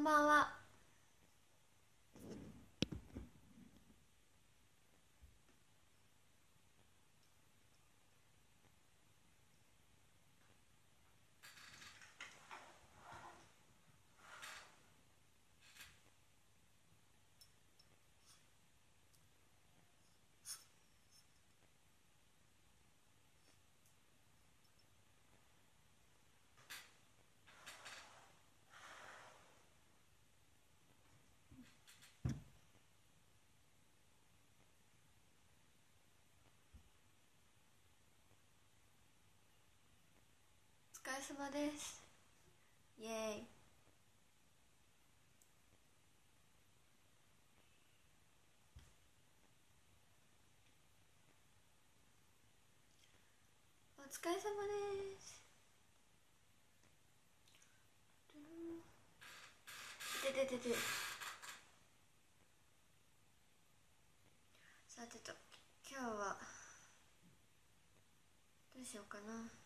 んばんは。疲れ様です。イエーイ。お疲れ様です。てててて。さてと今日はどうしようかな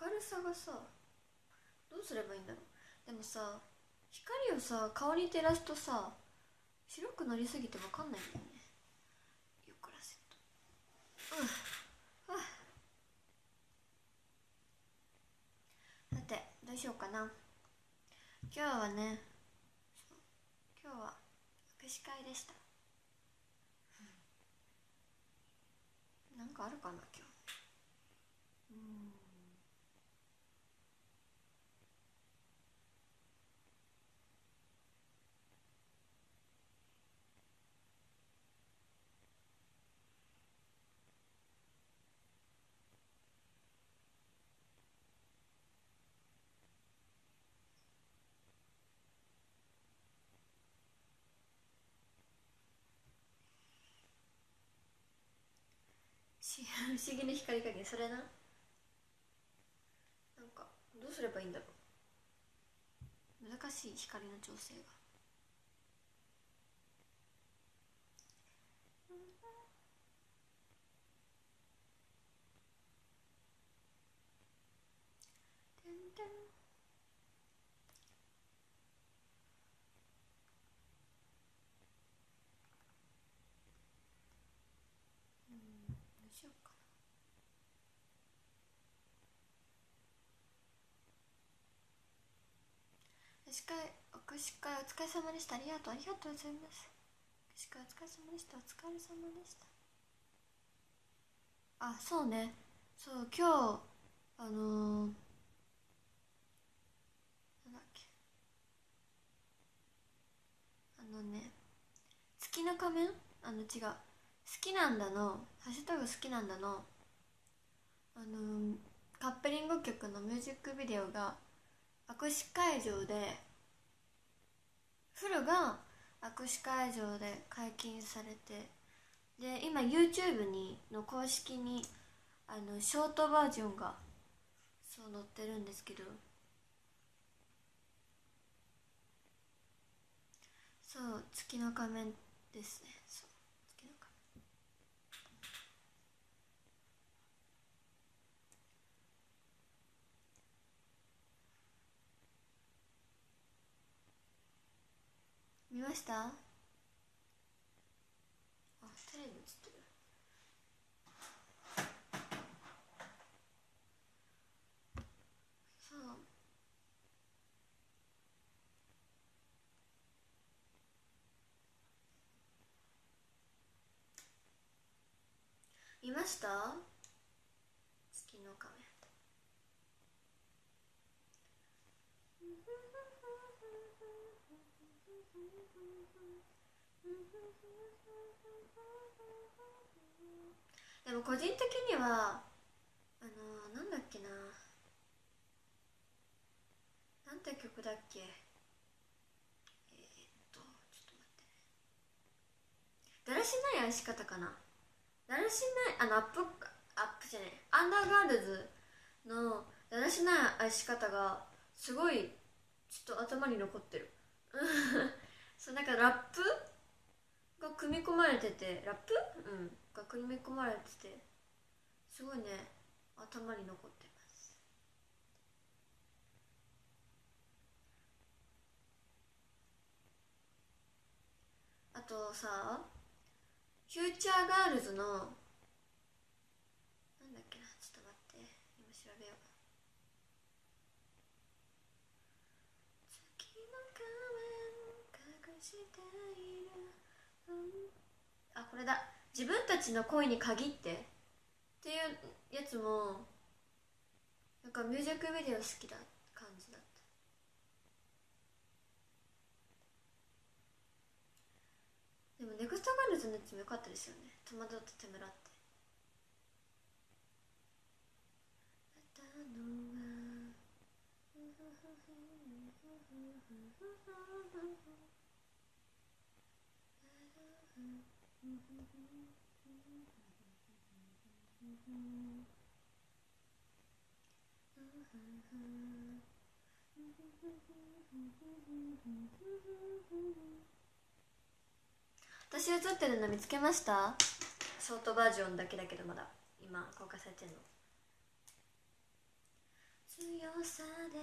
明るさがさどうすればいいんだろう。でもさ光をさ顔に照らすとさ白くなりすぎて分かんないんだよね。よくらせと。うん。はさてどうしようかな。今日はね今日は握手会でした。なんかあるかな今日。うん。不思議な光加減それな？なんかどうすればいいんだろう？難しい光の調整がてんてんうんどうしようかな握手会握手会お疲れ様でした。ありがとうありがとうございます。握手会お疲れ様でしたお疲れ様でした。あそうね。そう今日あのー、なんだっけ。あのね月の仮面？あの違う。好きなんだの「ハッシュタグ好きなんだの」あのーカップリング曲のミュージックビデオが握手会場でフルが握手会場で解禁されてで今 YouTube にの公式にあのショートバージョンがそう載ってるんですけど。そう月の仮面ですねそう月の仮面見ました？あテレビ映ってる。そう見ました月の仮面でも個人的にはあのなんだっけな。なんて曲だっけ。えー、っとちょっと待って。だらしない愛し方かな。だらしないあのアップアップじゃない。アンダーガールズのだらしない愛し方がすごいちょっと頭に残ってる。そうなんかラップが組み込まれててラップ？うん。が組み込まれててすごいね頭に残ってます。あとさフューチャーガールズのなんだっけなちょっと待って今調べよう月の仮面隠している、うん、あこれだ。自分たちの恋に限って？っていうやつもなんかミュージックビデオ好きだ感じだった。でもネクストガールズのやつもよかったですよね。戸惑っててむらってあったのは私映ってるの見つけました？ショートバージョンだけだけどまだ。今公開されてるの。強さで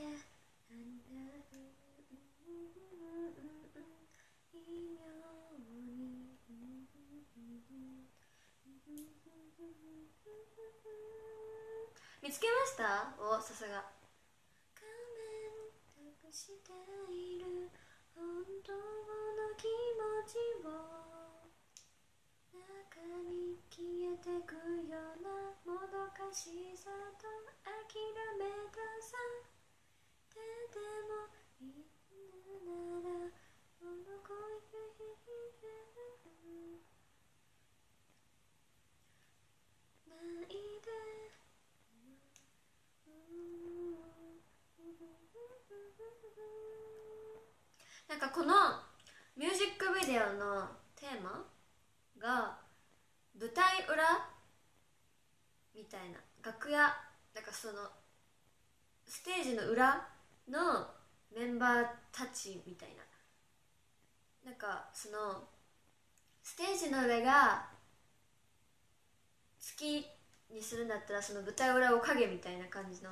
見つけました？おさすが。仮面隠している本当の気持ちを中に消えてくようなもどかしさと諦めたさ。手でもいいならこの恋ないでなんかこのミュージックビデオのテーマが舞台裏みたいな楽屋なんかそのステージの裏のメンバーたちみたいな。なんかそのステージの上が月にするんだったらその舞台裏を影みたいな感じの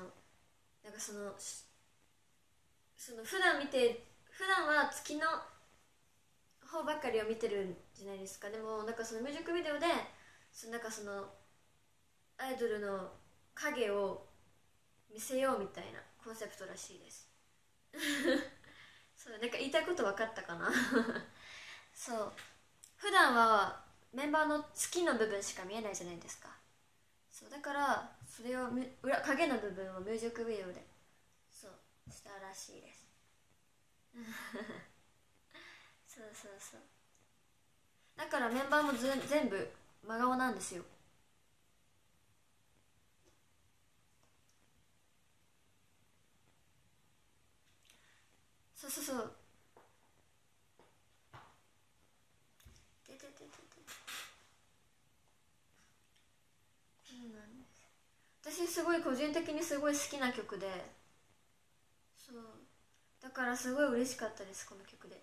なんかそのその普段見て普段は月の方ばっかりを見てるんじゃないですか。でもなんかそのミュージックビデオでそのなんかそのアイドルの影を見せようみたいなコンセプトらしいです。そうなんか言いたいこと分かったかな？そう。普段はメンバーの月の部分しか見えないじゃないですか。そうだからそれを裏影の部分をミュージックビデオでそうしたらしいです。そうそうそう。だからメンバーもず全部真顔なんですよ。そうそうそう。そうなんです。私すごい個人的にすごい好きな曲で。だからすごい嬉しかったですこの曲で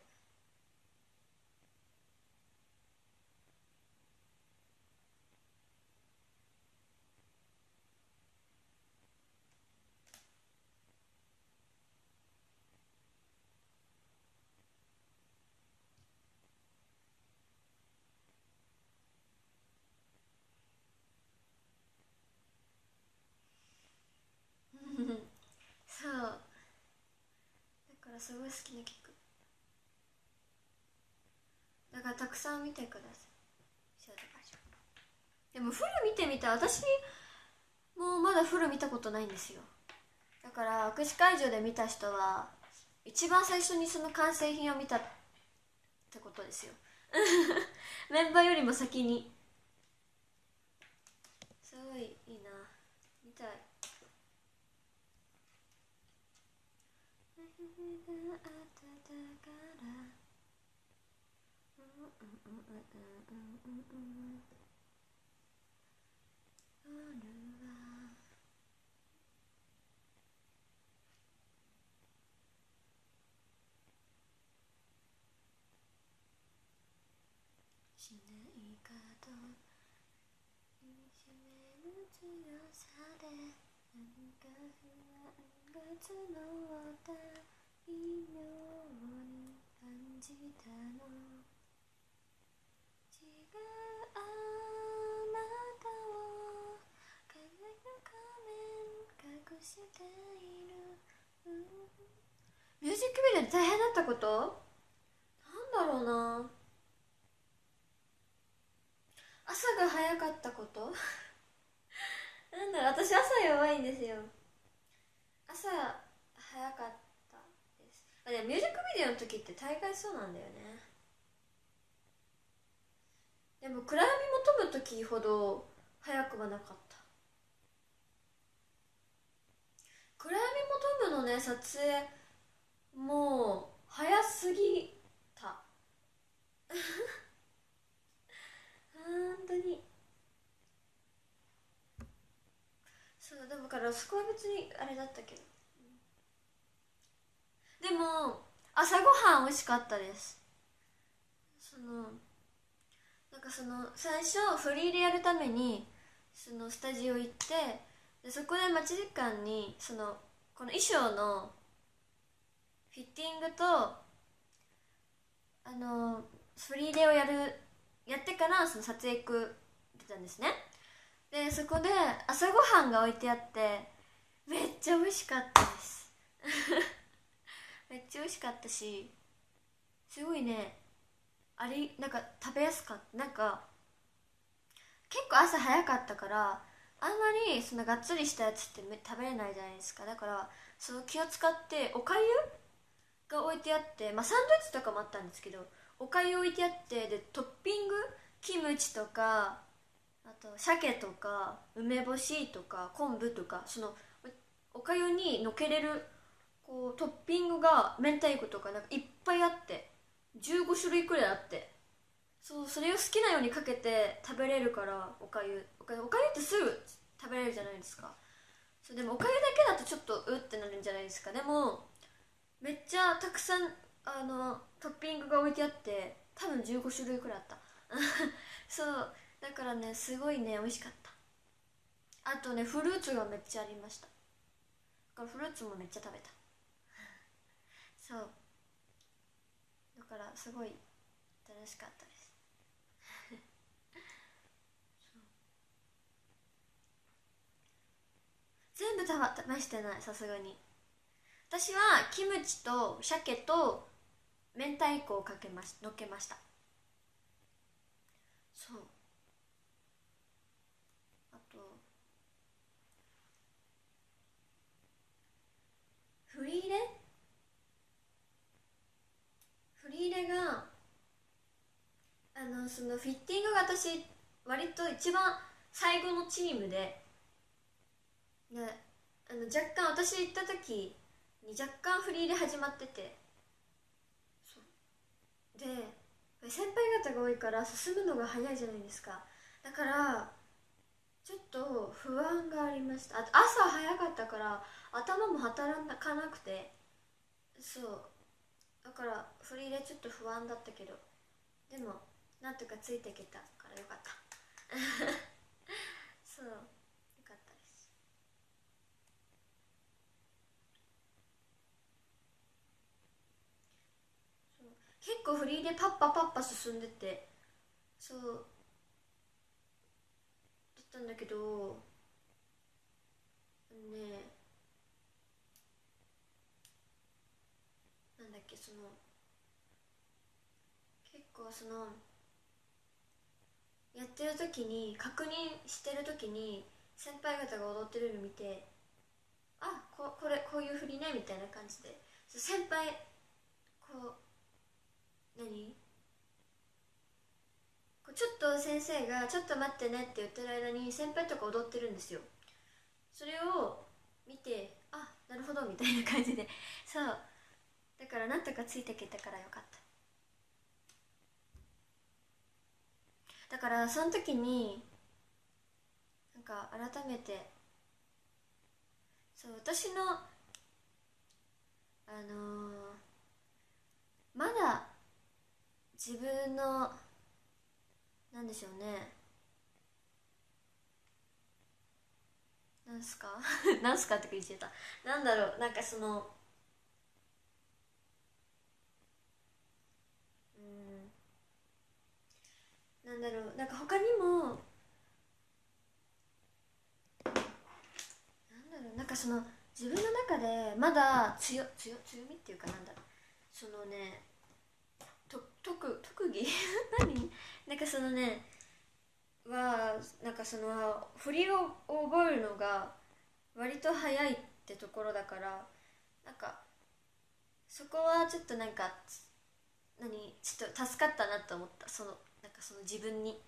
そうだからすごい好きな曲だから。たくさん見てくださいでもフル見てみた私もうまだフル見たことないんですよ。だから握手会場で見た人は一番最初にその完成品を見たってことですよ。メンバーよりも先に。すごいいいな見たいがあっただから夜はしないかと。見つめる強さで何か不安が募った。微妙に感じたの。違うあなたを輝く仮面隠している、ミュージックビデオで大変だったこと？なんだろうな。朝が早かったこと？なんだろう私朝弱いんですよ。朝早かったミュージックビデオの時って大会そうなんだよね。でも暗闇求む時ほど早くはなかった。暗闇求むのね撮影もう早すぎた。本当に。そうでもからそこは別にあれだったけど。でも朝ごはん美味しかったです。そのなんかその最初フリーでやるためにそのスタジオ行ってでそこで待ち時間にそのこの衣装のフィッティングとあのフリーレをやるやってからその撮影行く出たんですね。でそこで朝ごはんが置いてあってめっちゃ美味しかったです。めっちゃ美味しかったしすごいねあれなんか食べやすかった。なんか結構朝早かったからあんまりそのがっつりしたやつって食べれないじゃないですか。だからその気を使っておかゆが置いてあってまあサンドイッチとかもあったんですけどおかゆ置いてあってでトッピングキムチとかあと鮭とか梅干しとか昆布とかそのおかゆにのけれるこうトッピングが明太子とかなんかいっぱいあって15種類くらいあってそうそれを好きなようにかけて食べれるからおかゆおかゆってすぐ食べれるじゃないですか。そうでもおかゆだけだとちょっとうってなるんじゃないですか。でもめっちゃたくさんあのトッピングが置いてあって多分15種類くらいあった。そうだからねすごいね美味しかった。あとねフルーツがめっちゃありました。だからフルーツもめっちゃ食べた。そう。だからすごい楽しかったです。全部試してないさすがに。私はキムチと鮭と明太子をかけましのっけましたそうあとフリーレフリーレがあのそのフィッティングが私割と一番最後のチームでねあの若干私行った時に若干フリーで始まってて。で先輩方が多いから進むのが早いじゃないですか。だからちょっと不安がありました。あと朝早かったから頭も働かなくて。そう。だからフリーでちょっと不安だったけど。でもなんとかついていけたからよかった。そうよかったです。結構フリーでパッパパッパ進んでてそうだったんだけどねなんだっけその結構そのやってる時に確認してる時に先輩方が踊ってるの見てあここれこういう振りねみたいな感じで。先輩こう何？ちょっと先生が「ちょっと待ってね」って言ってる間に先輩とか踊ってるんですよ。それを見てあなるほどみたいな感じで。そう。だからなんとかついていけたからよかった。だからその時になんか改めてそう私のあのーまだ自分のなんでしょうね。なんすか？なんすかって言っちゃった。なんだろう。なんかそのうんなんだろう。なんか他にもなんだろう。なんかその自分の中でまだ強強強みっていうかなんだろう。そのねと特特技？何？なんかそのねはなんかその振りを覚えるのが割と早いってところだからなんかそこはちょっとなんか何？ちょっと助かったなと思った。そのかその自分に。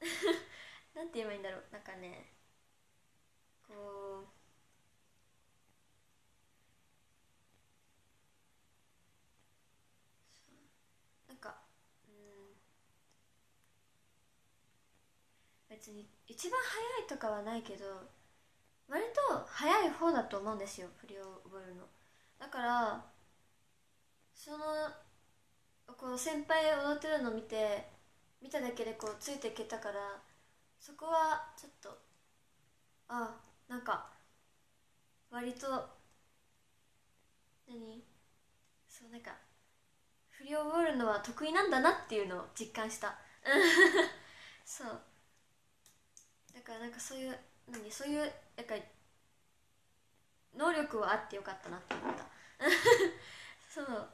なんて言えばいいんだろう。なんかねこう。なんかうん。別に一番早いとかはないけど割と早い方だと思うんですよ振りを覚えるの。だからそのこう先輩踊ってるの見て見ただけでこうついていけたからそこはちょっとあなんか割と何？そうなんか振り覚えるのは得意なんだなっていうのを実感した。そう。だからなんかそういう何？そういうなんか能力はあってよかったなって思った。そう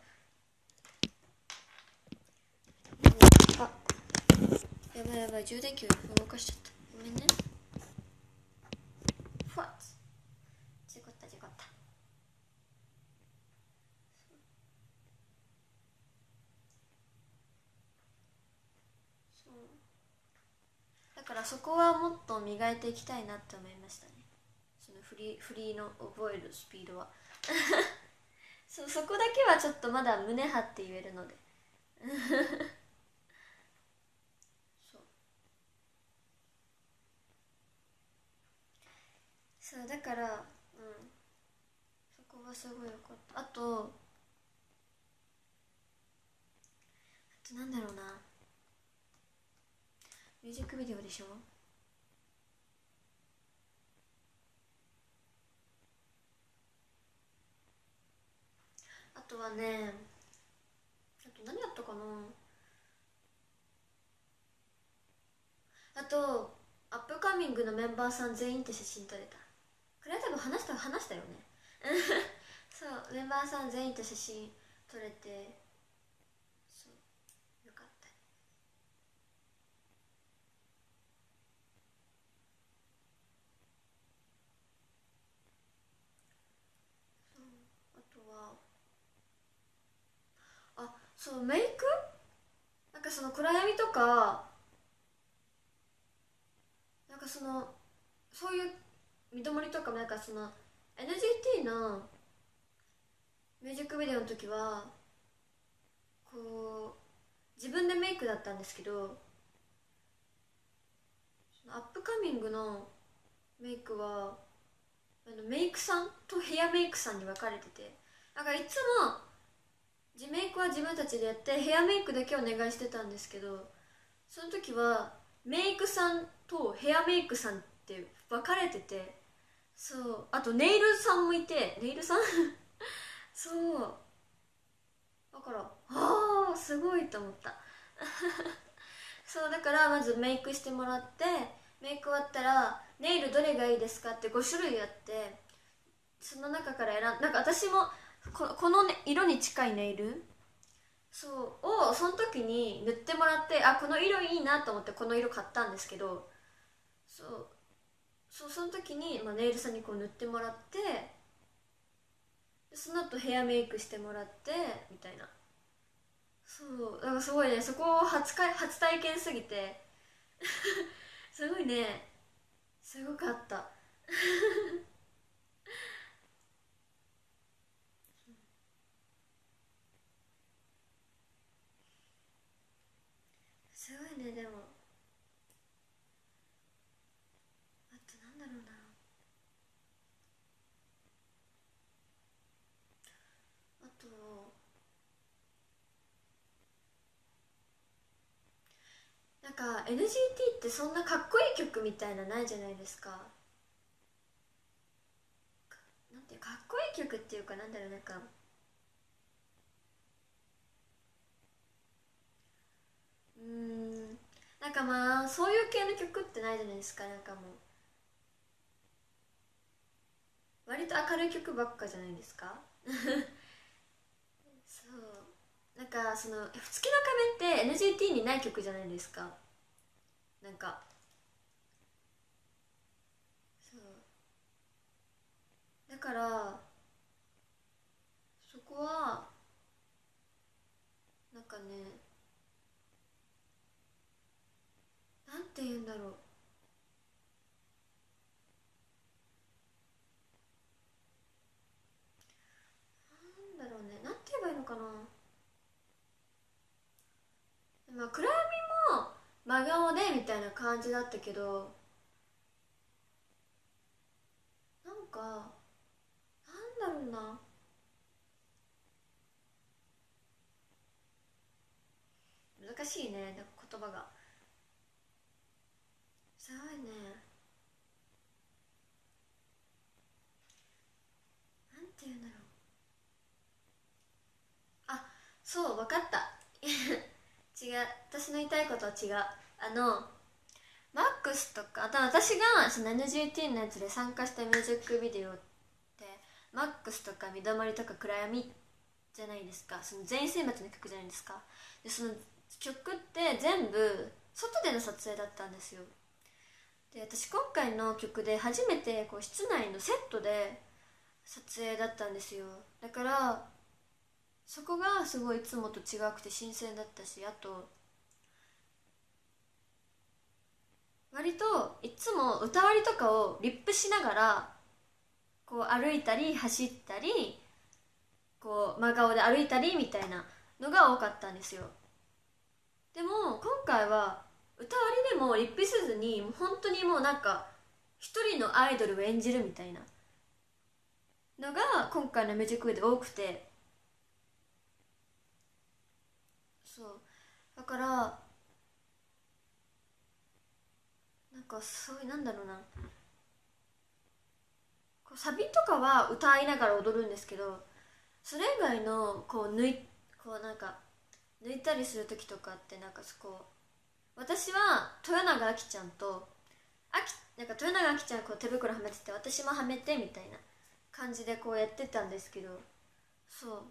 あやばいやばい充電器を動かしちゃった。ごめんね。ふわっ事故った事故った。そう。だからそこはもっと磨いていきたいなって思いましたね。そのフリーフリーの覚えるスピードは。そうそこだけはちょっとまだ胸張って言えるのでそうそうだからうん。そこはすごいよかった。あとあとなんだろうな。ミュージックビデオでしょ？あとはねあと何やったかな？あとアップカミングのメンバーさん全員って写真撮れた。れ多分話した話したよね。そうメンバーさん全員と写真撮れてそうよかった。そうあとはあそうメイク？なんかその暗闇とかなんかそのそういう見どもりとかもなんかその NGT のミュージックビデオの時はこう自分でメイクだったんですけどアップカミングのメイクはあのメイクさんとヘアメイクさんに分かれててなんかいつも自メイクは自分たちでやってヘアメイクだけお願いしてたんですけどその時はメイクさんとヘアメイクさんって分かれててそう。あとネイルさんもいてネイルさん？そう。だからああすごいと思った。そうだからまずメイクしてもらってメイク終わったらネイルどれがいいですかって5種類あってその中から選んなんか私もここの、ね、色に近いネイル？そう。をその時に塗ってもらってあこの色いいなと思ってこの色買ったんですけどそう。そうその時に、まあ、ネイルさんにこう塗ってもらってその後ヘアメイクしてもらってみたいな。そうだからすごいねそこを初か初体験すぎて。すごいね。すごかった。すごいねでもあとなんだろうなあとなんか NGT ってそんなかっこいい曲みたいなないじゃないですか。かなんてかっこいい曲っていうかなんだろうなんか。うん。なんかまあそういう系の曲ってないじゃないですかなんかもう。割と明るい曲ばっかじゃないですか。なんかその「月の仮面」って NGT にない曲じゃないですか。なんか。そう。だからそこはなんかねなんて言うんだろう。なんだろうね。なんて言えばいいのかな。まあ暗闇も真顔でみたいな感じだったけどなんかなんだろうな。難しいねなんか言葉が。すごいね。なんて言うんだろう。あそう分かった。違う。私の言いたいことは違う。あのマックスとかあと私がその NGT のやつで参加したミュージックビデオってマックスとか水溜りとか暗闇じゃないですか。その全員選抜の曲じゃないですか。でその曲って全部外での撮影だったんですよ。で私今回の曲で初めてこう室内のセットで撮影だったんですよ。だからそこがすごいいつもと違くて新鮮だったしあと割といつも歌割りとかをリップしながらこう歩いたり走ったりこう真顔で歩いたりみたいなのが多かったんですよ。でも今回は歌割りでもリップせずに本当にもうなんか一人のアイドルを演じるみたいなのが今回のミュージックビデオ多くてそうだからなんかそういうなんだろうな。こうサビとかは歌いながら踊るんですけどそれ以外のこう抜いこうなんか抜いたりする時とかってなんかそこ私は豊永あきちゃんとあきなんか豊永あきちゃんこう手袋はめてて私もはめてみたいな感じでこうやってたんですけどそう。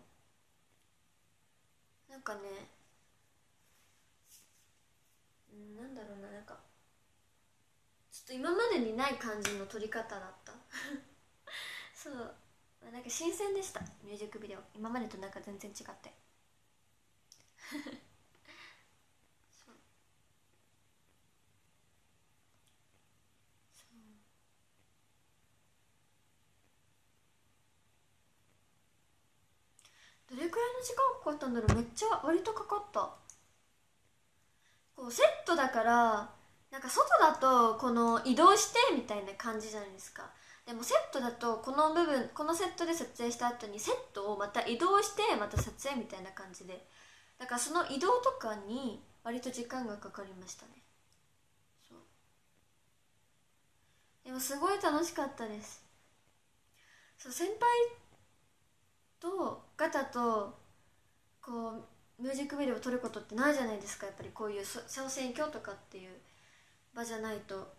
なんかねうんなんだろうななんかちょっと今までにない感じの撮り方だった。そう。なんか新鮮でした。ミュージックビデオ。今までとなんか全然違って。そう。そう。どれくらいの時間かかったんだろう。めっちゃ割とかかった。こうセットだからなんか外だとこの移動してみたいな感じじゃないですか。でもセットだとこの部分このセットで撮影した後にセットをまた移動してまた撮影みたいな感じで。だからその移動とかに割と時間がかかりましたね。そう。でもすごい楽しかったです。そう先輩と方とこうミュージックビデオを撮ることってないじゃないですかやっぱりこういう総選挙とかっていう場じゃないと。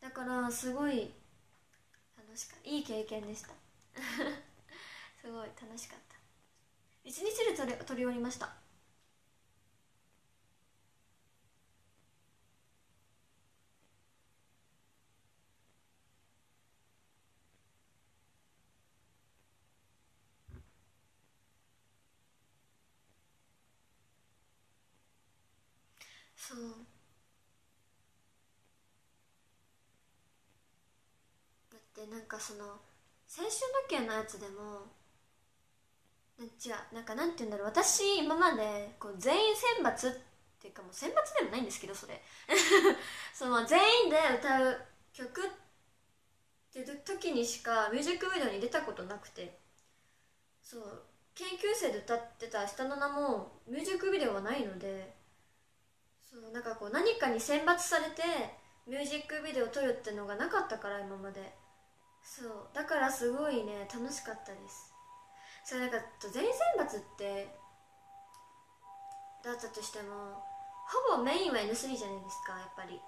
だからすごい楽しかった。いい経験でした。すごい楽しかった。一日で撮り撮り終わりました。そう。だってなんかその先週の件のやつでもな違うなんかなんて言うんだろう。私今までこう全員選抜っていうかもう選抜でもないんですけどそれ。その全員で歌う曲って時にしかミュージックビデオに出たことなくて。そう。研究生で歌ってた下の名もミュージックビデオはないので。そうなんかこう何かに選抜されてミュージックビデオを撮るってのがなかったから今まで。そうだからすごいね楽しかったです。それなんか全員選抜ってだったとしてもほぼメインは N3 じゃないですかやっぱり。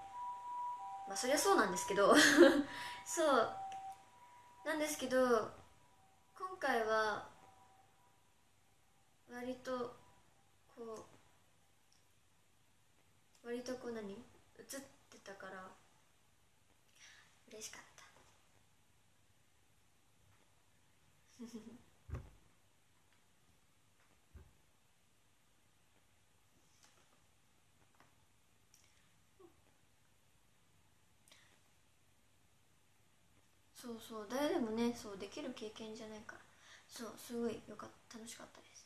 まあそりゃそうなんですけど。そう。なんですけど今回は割とこう割とこう何映ってたから嬉しかった。そうそう誰でもねそうできる経験じゃないから。そうすごいよかった楽しかったです。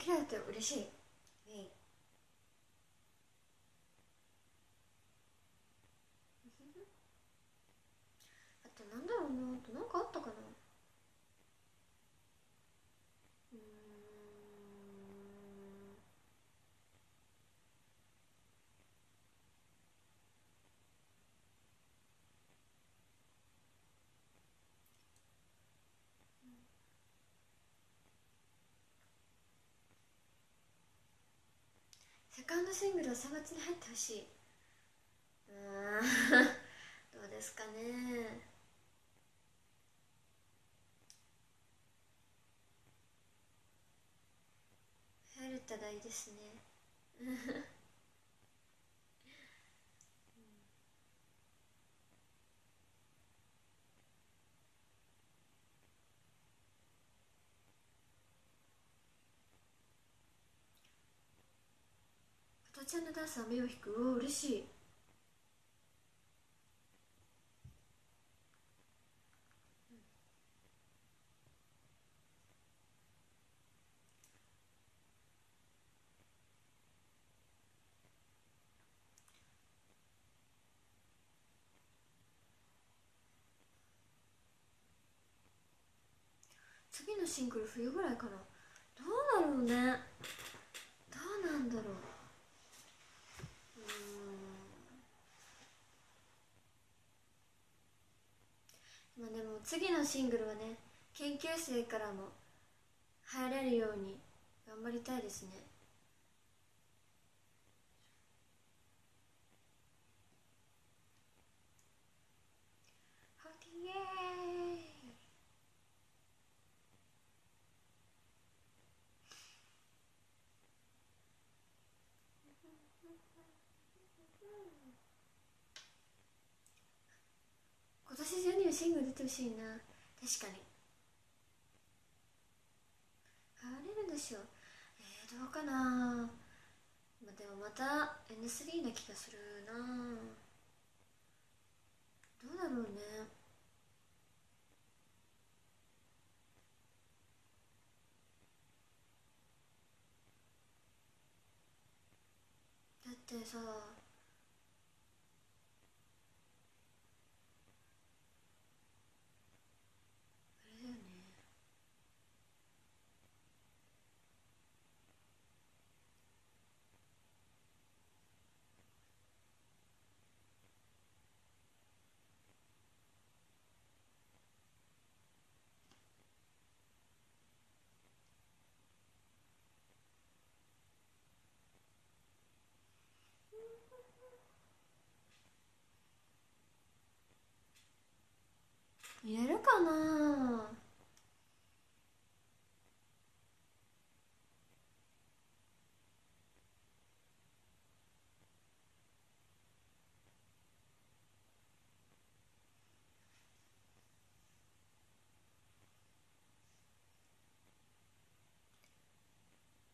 ミュージックビデオ綺麗だと嬉しいあとなんだろうなあと何かあったかなうんセカンドシングルは3月に入ってほしい。うん。どうですかね。入れたらいいですね。んのダンスは目を引く。うわ嬉しい。次のシングル冬ぐらいかな。どうだろうね。どうなんだろう。まあでも次のシングルはね研究生からも入れるように頑張りたいですね。イエーイ今年中にはシングル出てほしいな。確かに。入れるでしょえー、どうかな。まあでもまた N3 な気がするな。どうだろうね。だってさ入れるかな？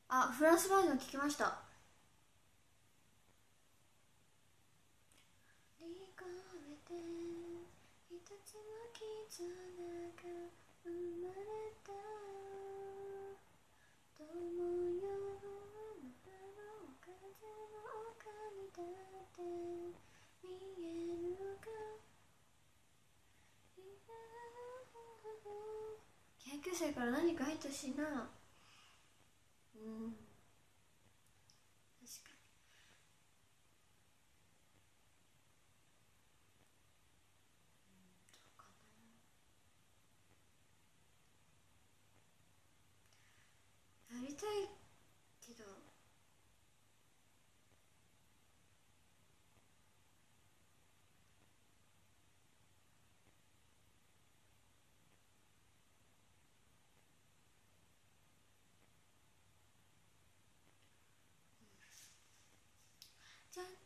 あフランスバージョン聞きました離れて一つの絆が生まれたどうも夜の葉の風の丘にだって見えるか級生から何か入ってほしいな。うん。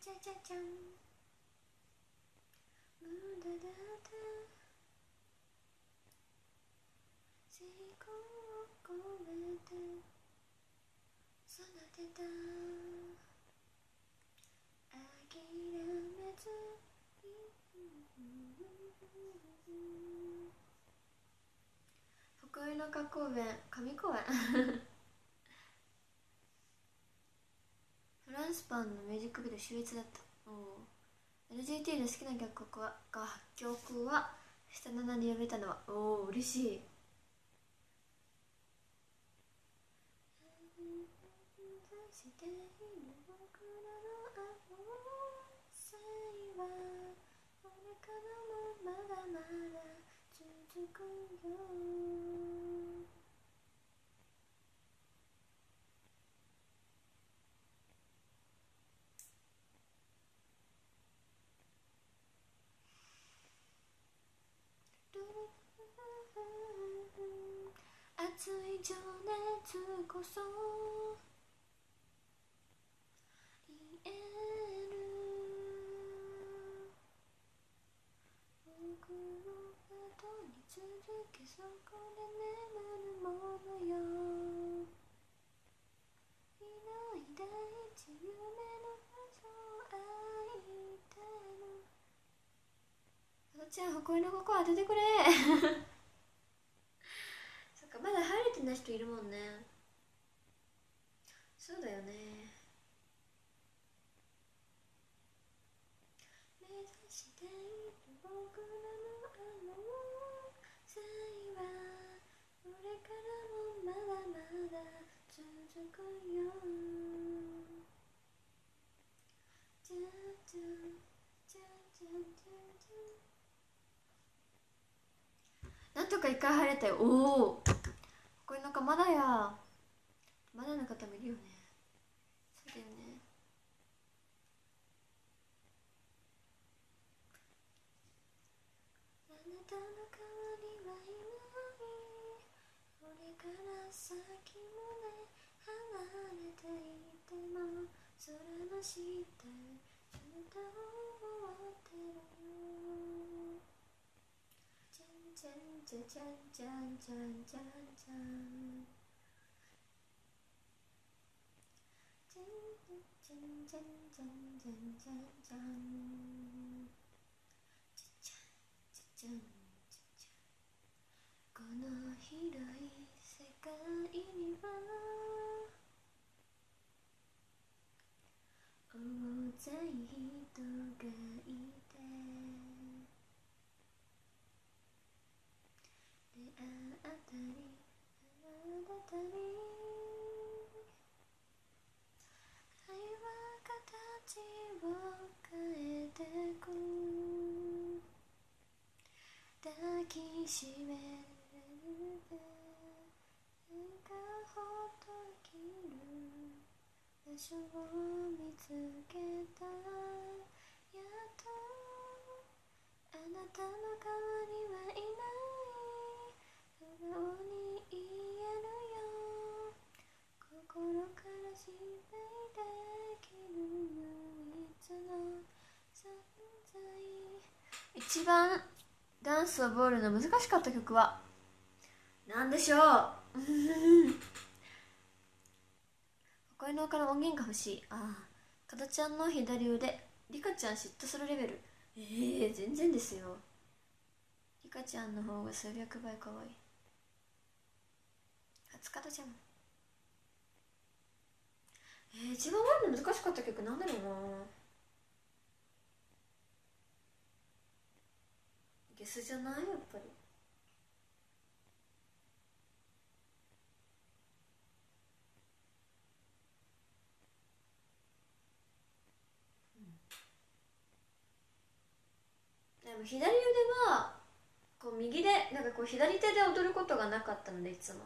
チャチャチャンムダダダ成功を込めて育てた諦めず福井の加工弁上公園フランスパンのミュージックビデオ秀逸だった。LGT で好きな曲は曲は下7に呼べたのはおお嬉しい。している僕らの青さはこれからもまだまだ続くよ。熱い情熱こそ。言える僕の後に続きそこで眠るものよいない大地夢の場所会いたいのどっちゃん誇りのここ当ててくれ。かまだ入れてない人いるもんね。そうだよね。目指している僕らのあの際はこれからもまだまだ続くよ。じゃじゃじゃじゃじゃじゃなんとか一回入れたよ。おおこれなんかまだやまだの方もいるよね。そうだよね。あなたの代わりはいない。これから先もね離れていても空の下歌を終わってるよじゃんじゃんじゃじゃんじゃんじゃんじゃんじゃんじゃんじゃんじゃんじゃんじゃんじゃんじゃんじゃじゃんじゃじゃんじゃじゃんこの広い世界には思い人がいて出会っあたり離れたり愛は形を変えてく抱きしめる。でがほどきる。場所を見つけたやっとあなたの代わりはいない素直に言えるよ心から信頼できる唯一の存在一番ダンスを覚えるの難しかった曲は？何でしょう？声のから音源が欲しい。ああかたちゃんの左腕。リカちゃん嫉妬するレベル。ええー、全然ですよ。リカちゃんの方が数百倍可愛い。初かたちゃん。えー、一番覚えるの難しかった曲なんだろうなゲスじゃないやっぱりでも左腕はこう右でなんかこう左手で踊ることがなかったのでいつも。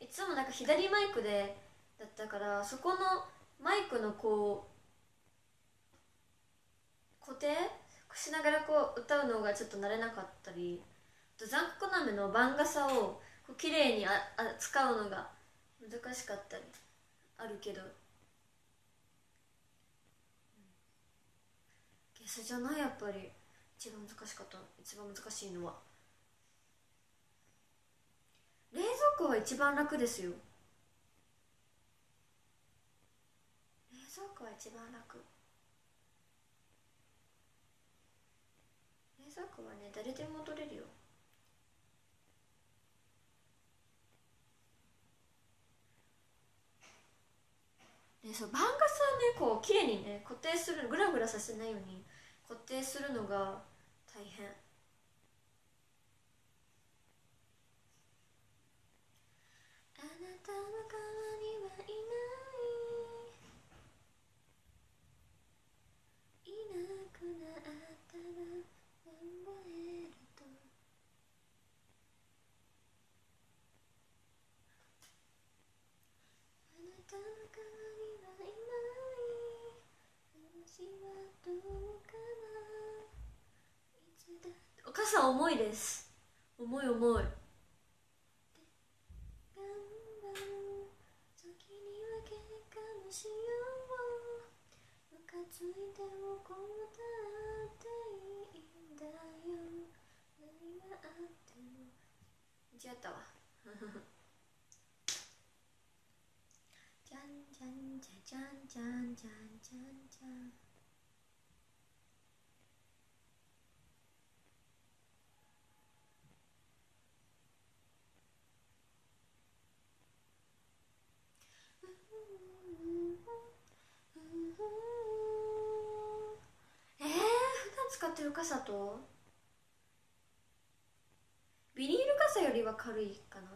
いつもなんか左マイクでだったからそこのマイクのこう固定しながらこう歌うのがちょっと慣れなかったりと残酷なめの番傘をこう綺麗にああ使うのが難しかったりあるけど。ゲスじゃないやっぱり。一番難しかった一番難しいのは。冷蔵庫は一番楽ですよ。冷蔵庫は一番楽。冷蔵庫はね誰でも取れるよ。でそう番傘はねこう綺麗にね固定するグラグラさせないように固定するのが大変。あなたの顔にはいないいなくなったら考えるとあなたの側にはいない話はどうかないつだってお母さん重いです。重い重い。頑張る時には喧嘩もしようムカついて怒ったっていいんだよ何があっても間違ったわ。じゃんじゃんじゃじゃんじゃんじゃんじゃんじゃん。えー、普段使ってる傘と？ビニール傘よりは軽いかな？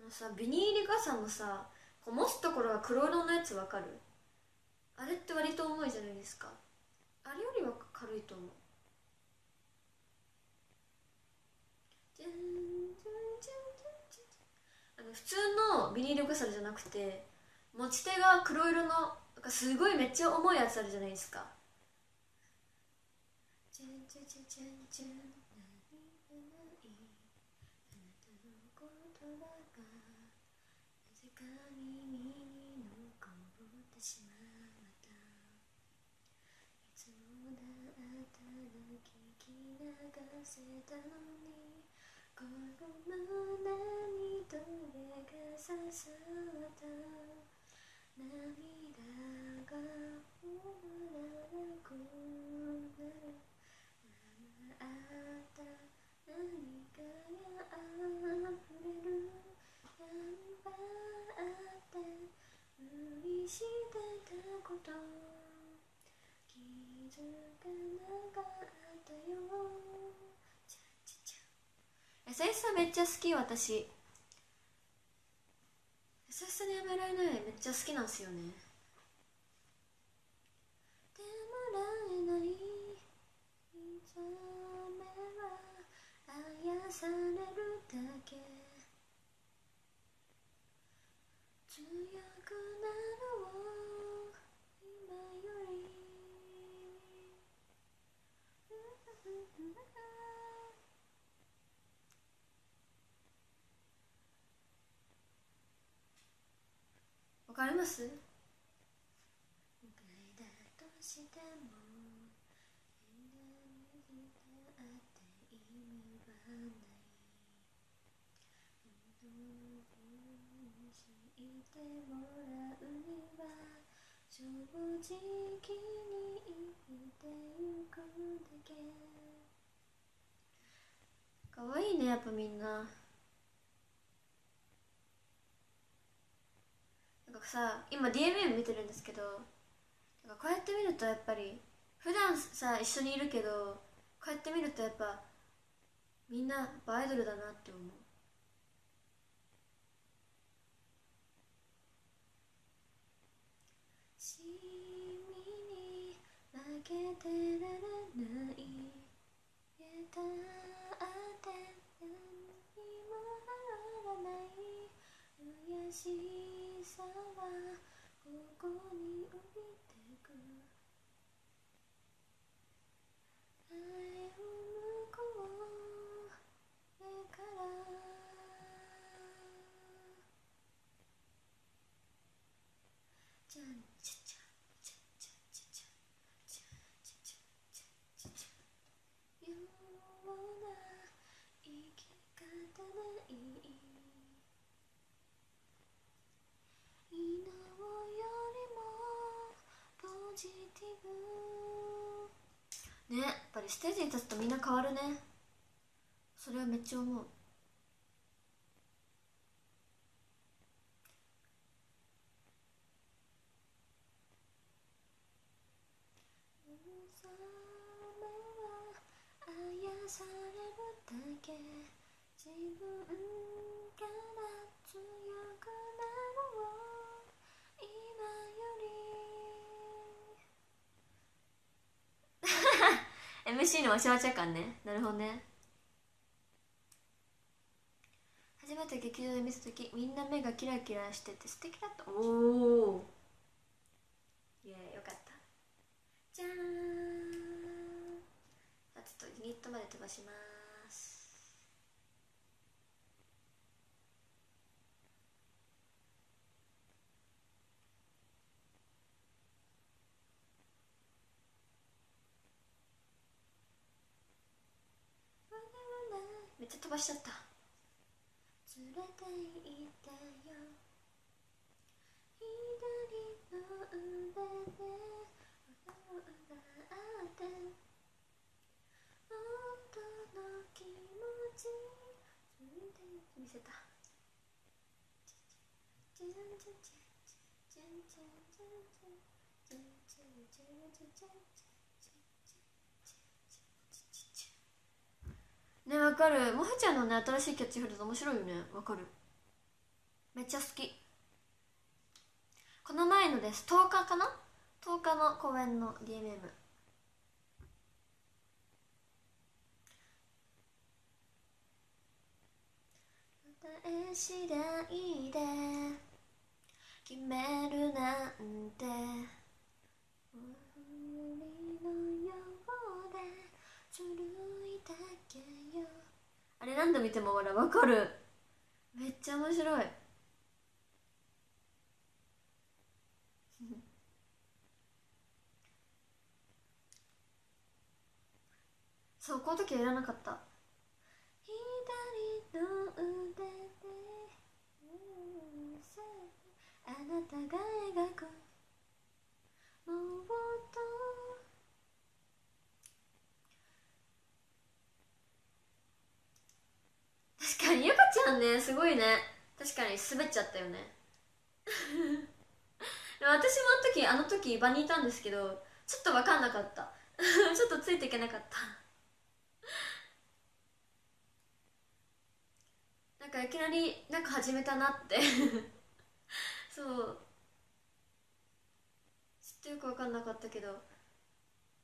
あのさビニール傘のさこう持つところが黒色のやつわかる？あれって割と重いじゃないですか。あれよりは軽いと思うじゃんじゃんじゃんじゃんじゃんあの普通のビニール傘じゃなくて持ち手が黒色のなんかすごいめっちゃ重いやつあるじゃないですかせたのにこの胸にどれが刺さった涙が止まらなくなるあった何かが溢れる頑張って胸してたこと気づかなかったよ優しさめっちゃ好き私。優しさにやめられない。めっちゃ好きなんですよね。でもらえないいざめはあやされるだけ。強くなろう。かりますかわいいねやっぱみんな。かさ今 DMM 見てるんですけどなんかこうやって見るとやっぱり普段さ一緒にいるけどこうやって見るとやっぱみんなアイドルだなって思う。しみに負けてられない。言えたって何にも変わらない。悔しい。さはここに降りてく愛を向こう目から。じゃんねやっぱりステージに立つとみんな変わるね。それはめっちゃ思うさめはあやされるだけ自分から強くなろう今より MC のわしゃわちゃ感ね。なるほどね。初めて劇場で見た時みんな目がキラキラしてて素敵だった。おおいやよかった。じゃーん。さあちょっとユニットまで飛ばしますめっちゃ飛ばしちゃった。連れて行ってよ。左の腕で踊って本当の気持ちついて見せた。じゃんじゃんじゃんじゃんじゃんじゃんじゃんじゃんじゃんじゃんじゃんじゃんじゃんねわかる。もはちゃんのね新しいキャッチフレーズ面白いよね。わかる。めっちゃ好き。この前のです。10日かな？10日の公演の DMM 答え次第で。決めるなんて。無理のようで。ずるいだけあれ何度見てもほらわかる。めっちゃ面白い。そうこの時はいらなかった。左の腕であなたが描く。もっと確かにゆかちゃんねすごいね。確かに滑っちゃったよね。でも私もあの時あの時場にいたんですけどちょっと分かんなかった。ちょっとついていけなかった。なんかいきなりなんか始めたなって。そう。ちょっとよく分かんなかったけど。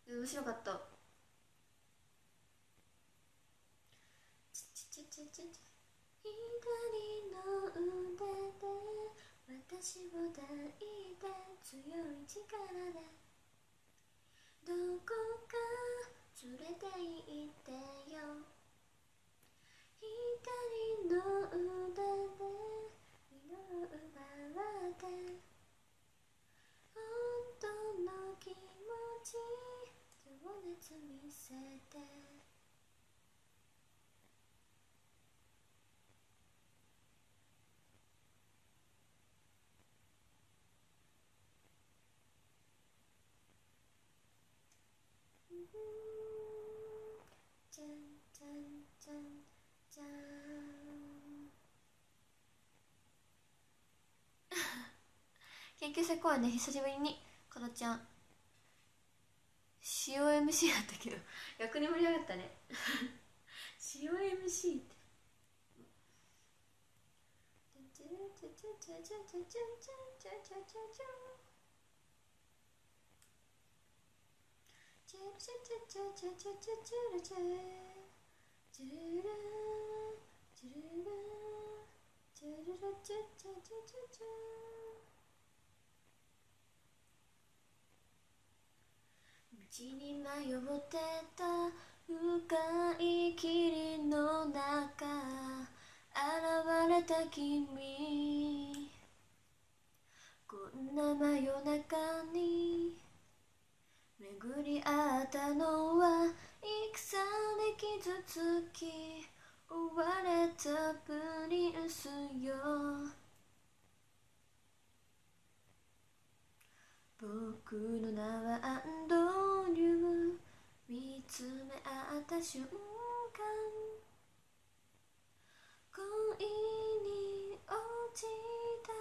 面白かった。左の腕で私を抱いて強い力でどこか連れて行ってよ。左の腕で身を奪われて本当の気持ち情熱見せて。じゃんじゃんじゃんじゃん研究生公演で久しぶりにかなちゃん塩 MC やったけど 逆に盛り上がったね。塩 MC って。チャチャチャチャチャチャチャチャチャチャチャチャ道に迷ってた深い霧の中現れた君。こんな真夜中に。巡り合ったのは戦で傷つき追われたプリンスよ。僕の名はアンドリュー。見つめ合った瞬間。恋に落ちた。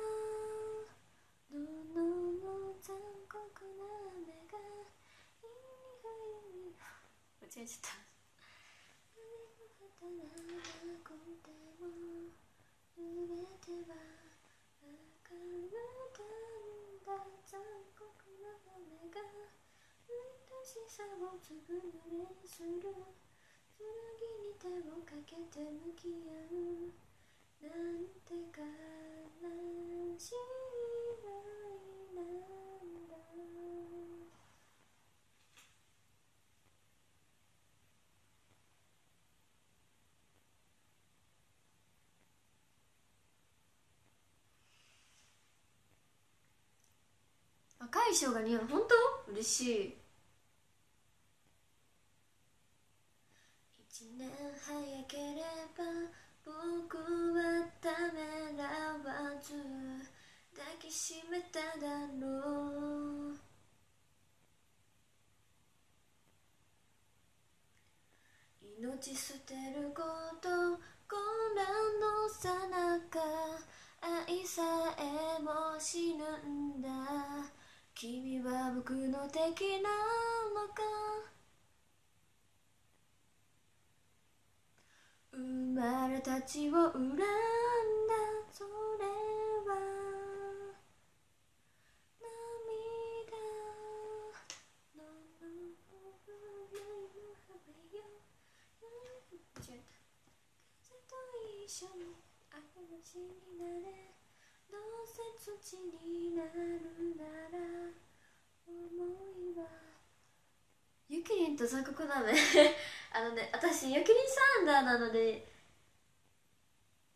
どのも残酷な目が意味が間違えちゃった何も働くでも全ては明るかんだ残酷な目が愛しさをずぶ濡れする剣に手をかけて向き合うなんて悲しいなんだ赤い衣装が似合う本当？嬉しい。一年早ければ僕はためらわず抱きしめただろう。命捨てること混乱のさなか愛さえも死ぬんだ。君は僕の敵なのか？生まれたちを恨んだ。それは涙の壁よ間違えた風と一緒に雨のちになれ。どうせ土になるなら思いは。ゆきりんと残酷なめあのね私ゆきりんサンダーなので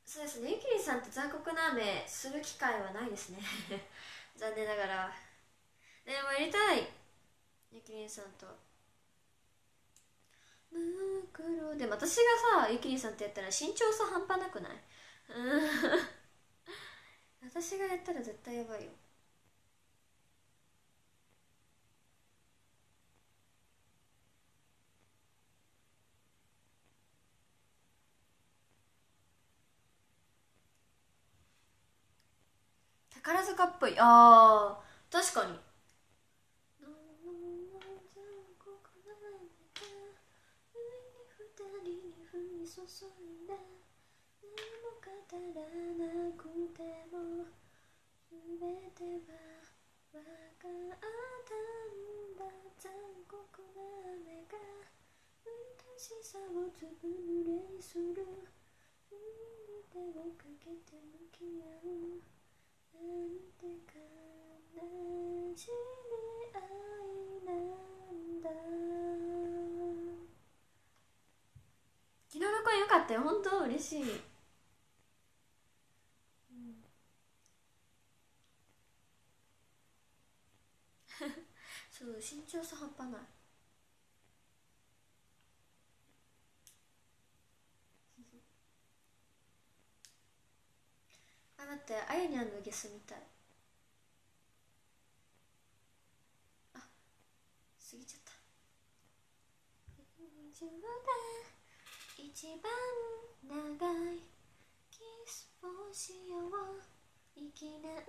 そうですね。ゆきりんさんと残酷な雨する機会はないですね。残念ながら。でもやりたい。ゆきりんさんと。ムクロでも私がさゆきりんさんってやったら身長差半端なくない？うん。私がやったら絶対やばいよ。宝塚っぽい。あー確かに。注いだ語らなくても全ては分かったん。だ残酷な雨が愛しさをずぶ濡れする。海に手をかけて向き合うなん。て悲しみ愛なん。だ昨日の声良かったよ本当嬉しい、うん、そう身長差半端ない。あ待ってあやにゃんのゲスみたい。あ過ぎちゃった。一番長いキスをしよう。息なんて。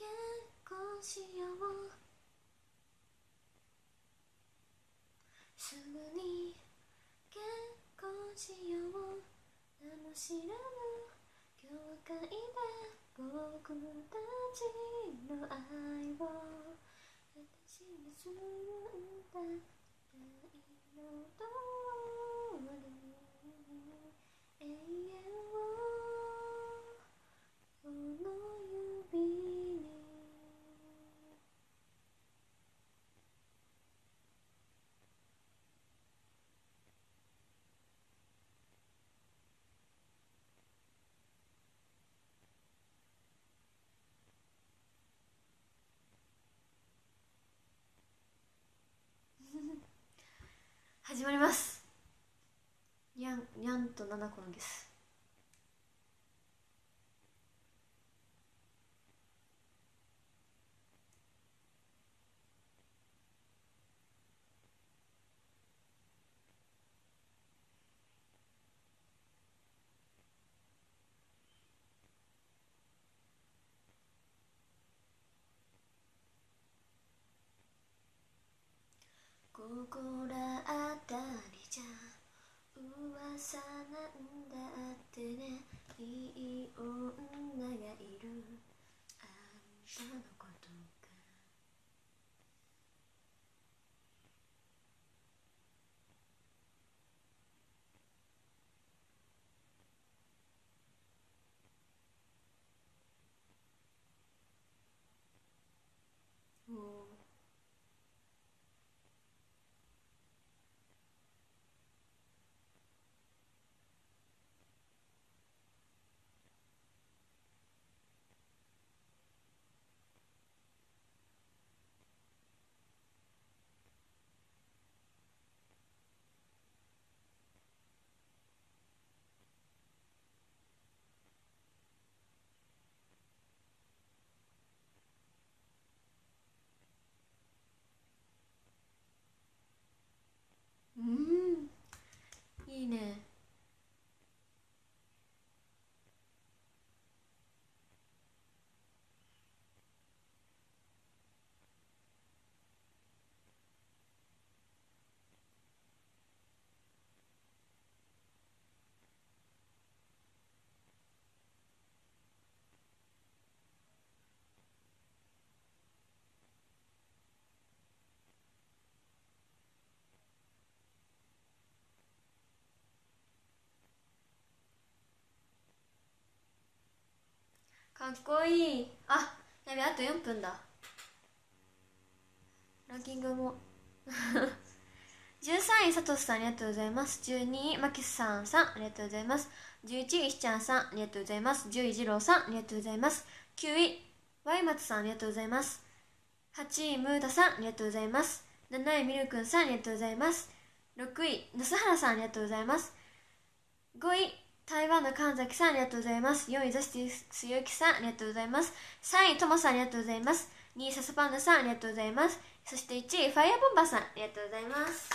結婚しようすぐに結婚しよう。名も知らぬ教会で僕たちの愛を私にするんだの通り永遠をこの指に始まりますにゃんにゃんと七個のゲスここらあたりじゃ朝なんだってねいい女がいるあんたのことかおーうんいいねかっこいいあやべあと4分だランキングも 13位、サトスさんありがとうございます。12位、マキスさんさんありがとうございます。11位、ひちゃんさんありがとうございます。10位、ジローさんありがとうございます。9位、ワイマツさんありがとうございます。8位、ムーダさんありがとうございます。7位、ミルクンさんありがとうございます。6位、那須原さんありがとうございます。5位、台湾の神崎さんありがとうございます。4位、ザスティスゆきさんありがとうございます。3位、トモさんありがとうございます。2位、ササパンダさんありがとうございます。そして1位、ファイアボンバーさんありがとうございます。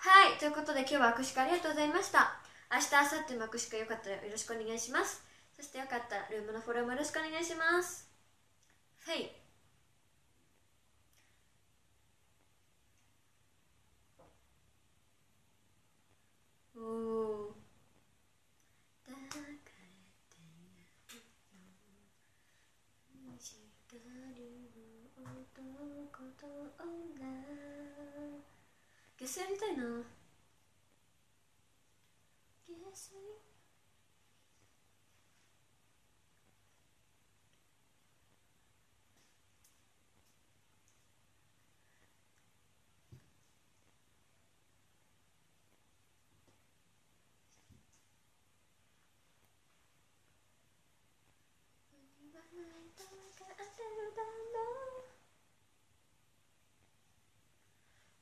はい、ということで今日は握手会ありがとうございました。明日、明後日も握手会よかったらよろしくお願いします。そしてよかったらルームのフォローもよろしくお願いしますフェイおお抱かれてるの光る男と女ゲスやりたいなゲス言わないと分かってるだろう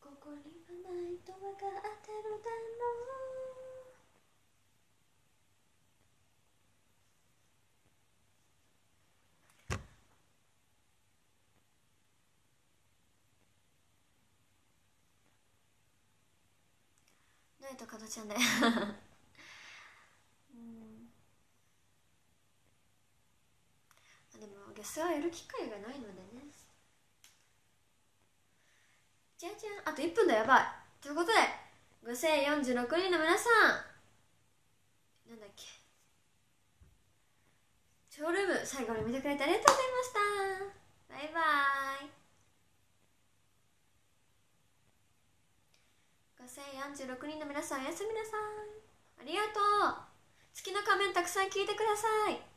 ここにはないと分かってるだろう。ないと形なんだよ。うん。あでもゲスはやる機会がないのでね。じゃじゃん。あと1分だやばい。ということで5046人の皆さん。なんだっけ。ショールーム最後まで見てくれてありがとうございました。バイバイ。5046人の皆さんおやすみなさい。ありがとう。好きな仮面たくさん聞いてください。